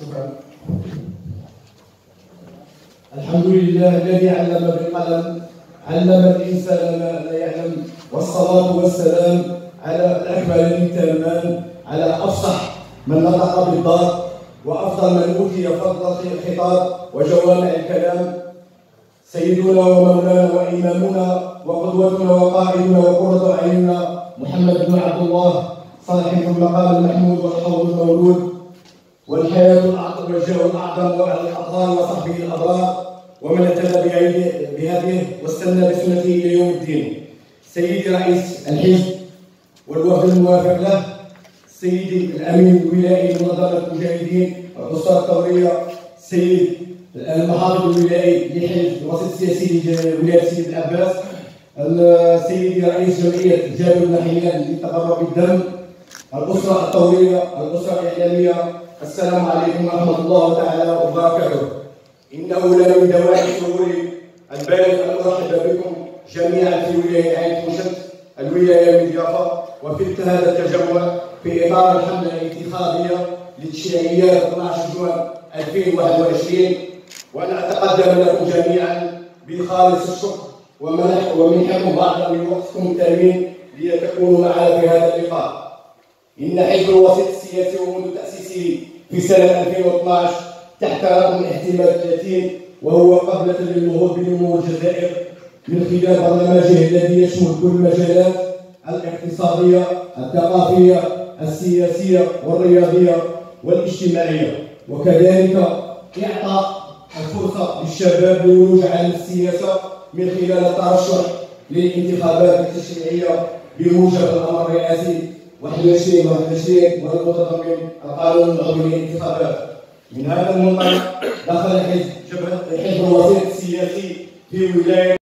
شكرا. الحمد لله الذي علم بالقلم علم الإنسان ما لا يعلم والصلاة والسلام على الاكمل التامان على أفصح من نطق بالضاد وأفضل من أوتي فضل الخطاب وجوامع الكلام. سيدنا ومولانا وإمامنا وقدوتنا وقائدنا وقرة أعيننا محمد بن عبد الله صاحب المقام المحمود والحوض المولود والحياة الأعظم والجو الأعظم وعلى الأطهار وصحبه الأبرار ومن اهتدى بهديه واستنى بسنته إلى يوم الدين. سيدي رئيس الحزب والوفد الموافق له سيدي الأمين الولائي لمنظمة المجاهدين الأسرة الثورية سيد المحافظ الولائي لحزب الوسط السياسي لولاية سيد العباس سيدي رئيس جمعية جابر بن حيان للتبرع بالدم الأسرة الثورية الأسرة الإعلامية. السلام عليكم ورحمة الله تعالى وبركاته. إنه لا من سروري البالغ أن أرحب بكم جميعا في ولاية عين تونس الولاية من يافا وفي هذا التجمع في إطار الحملة الانتخابية لتشريعيات 12 جوان 2021 وأن أتقدم لكم جميعا بخالص الشكر ومنح ومنحكم بعض من وقتكم الثمين لتكونوا معنا في هذا اللقاء. إن حزب الوسط السياسي ومنذ تأسيسه في سنة 2012 تحت رقم احتمال 30 وهو قبلة للنهوض بنمو الجزائر من خلال برنامجه الذي يشمل كل المجالات الاقتصادية، الثقافية، السياسية والرياضية والاجتماعية. وكذلك إعطاء الفرصة للشباب للولوج على السياسة من خلال الترشح للانتخابات التشريعية بموجب الأمر الرئاسي 21 21 والمتضمن القانون العضوي للانتخابات من هذا المنطلق دخل حزب حزب الوسيط السياسي في ولاية